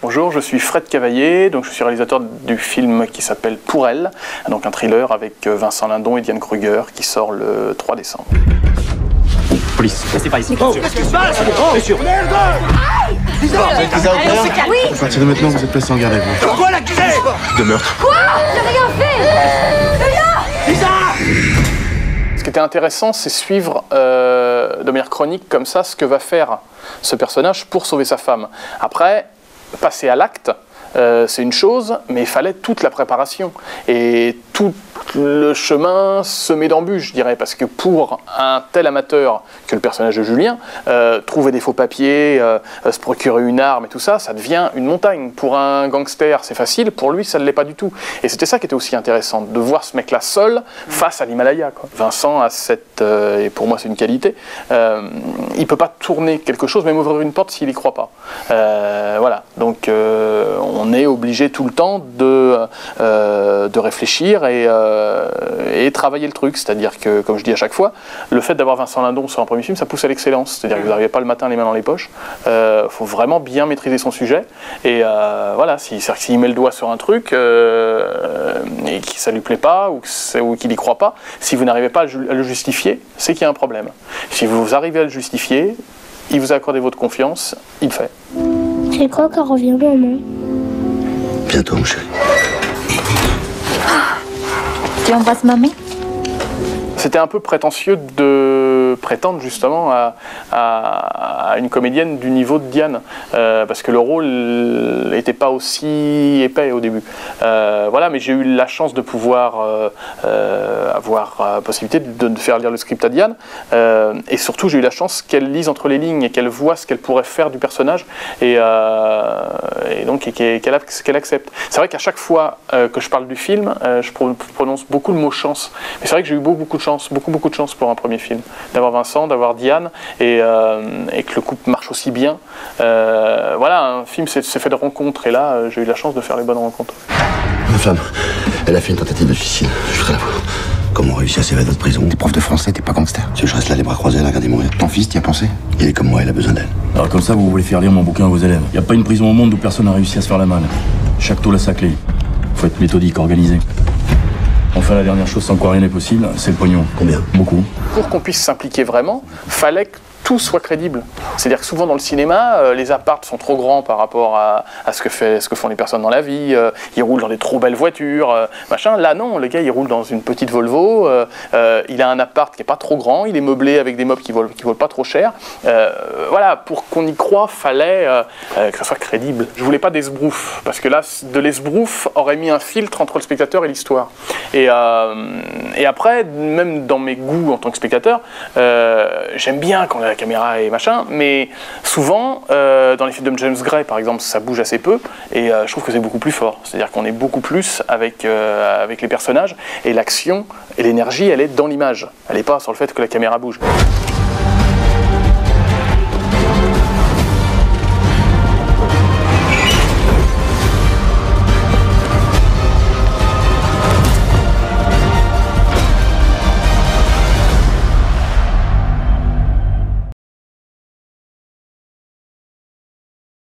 Bonjour, je suis Fred Cavaillé, donc je suis réalisateur du film qui s'appelle Pour elle, donc un thriller avec euh, Vincent Lindon et Diane Kruger qui sort le 3 décembre. Police, restez pas ici. Oh, qu'est-ce qui se passe? Oh, monsieur Merde! Lisa Vous êtes Lisa Auclair Oui. À partir de maintenant, vous êtes placé en garde à vue. Pourquoi l'accusé De meurtre. Quoi? J'ai rien fait! Lisa! Ce qui était intéressant, c'est suivre euh, de manière chronique comme ça ce que va faire ce personnage pour sauver sa femme. Après, passer à l'acte, euh, c'est une chose, mais il fallait toute la préparation. Et tout le chemin semé d'embûches, je dirais, parce que pour un tel amateur que le personnage de Julien, euh, trouver des faux papiers, euh, se procurer une arme et tout ça, ça devient une montagne. Pour un gangster, c'est facile, pour lui, ça ne l'est pas du tout. Et c'était ça qui était aussi intéressant, de voir ce mec-là seul face à l'Himalaya. Vincent a cette, euh, et pour moi c'est une qualité, euh, il peut pas tourner quelque chose, même ouvrir une porte s'il y croit pas. Euh, voilà, donc euh, on est obligé tout le temps de, euh, de réfléchir et, euh, et travailler le truc. C'est-à-dire que, comme je dis à chaque fois, le fait d'avoir Vincent Lindon sur un premier film, ça pousse à l'excellence. C'est-à-dire que vous n'arrivez pas le matin les mains dans les poches. Il faut vraiment bien maîtriser son sujet. Et euh, voilà, si- c'est-à-dire que s'il met le doigt sur un truc euh, et que ça lui plaît pas ou que c'est- ou qu'il y croit pas, si vous n'arrivez pas à le justifier, c'est qu'il y a un problème. Si vous arrivez à le justifier, il vous a accordé votre confiance, il le fait. Tu crois qu'on revient maman Bientôt, mon chéri. Tu embrasses mamie C'était un peu prétentieux de prétendre justement à, une comédienne du niveau de Diane, euh, parce que le rôle n'était pas aussi épais au début. Euh, voilà, mais j'ai eu la chance de pouvoir euh, euh, avoir la possibilité de, faire lire le script à Diane, et surtout j'ai eu la chance qu'elle lise entre les lignes et qu'elle voit ce qu'elle pourrait faire du personnage, et, donc qu'elle qu'elle ac- qu'elle accepte. C'est vrai qu'à chaque fois que je parle du film, je pro- prononce beaucoup le mot chance, mais c'est vrai que j'ai eu beaucoup, beaucoup de chance, beaucoup, beaucoup de chance pour un premier film, d'avoir Vincent, d'avoir Diane, et, et que le couple marche aussi bien. Voilà, un film c'est fait de rencontres, et là euh, j'ai eu la chance de faire les bonnes rencontres. Ma femme, elle a fait une tentative de suicide. Je voudrais la voir. Comment réussir à s'évader de prison T'es prof de français, t'es pas gangster. Si je reste là les bras croisés à la regarder mourir. Ton fils, t'y as pensé? Il est comme moi, il a besoin d'elle. Alors comme ça, vous voulez faire lire mon bouquin à vos élèves. Y a pas une prison au monde où personne n'a réussi à se faire la malle. Chaque tôle a sa clé. Faut être méthodique, organisé. Enfin, la dernière chose sans quoi rien n'est possible, c'est le pognon. Combien? Beaucoup. pour qu'on puisse s'impliquer vraiment, fallait que tout soit crédible. C'est-à-dire que souvent dans le cinéma, euh, les apparts sont trop grands par rapport à, ce, que fait, ce que font les personnes dans la vie. euh, ils roulent dans des trop belles voitures, euh, machin. Là, non, le gars, il roule dans une petite Volvo. il a un appart qui est pas trop grand. Il est meublé avec des meubles qui volent, qui volent pas trop cher. Voilà, pour qu'on y croit, fallait que ça soit crédible. Je voulais pas d'esbrouf, parce que là, de l'esbrouf aurait mis un filtre entre le spectateur et l'histoire. Et, et après, même dans mes goûts en tant que spectateur, j'aime bien quand la caméra est machin, mais souvent, euh, dans les films de James Gray, par exemple, ça bouge assez peu, et euh, je trouve que c'est beaucoup plus fort. C'est-à-dire qu'on est beaucoup plus avec, euh, avec les personnages, et l'action et l'énergie, elle est dans l'image. Elle n'est pas sur le fait que la caméra bouge.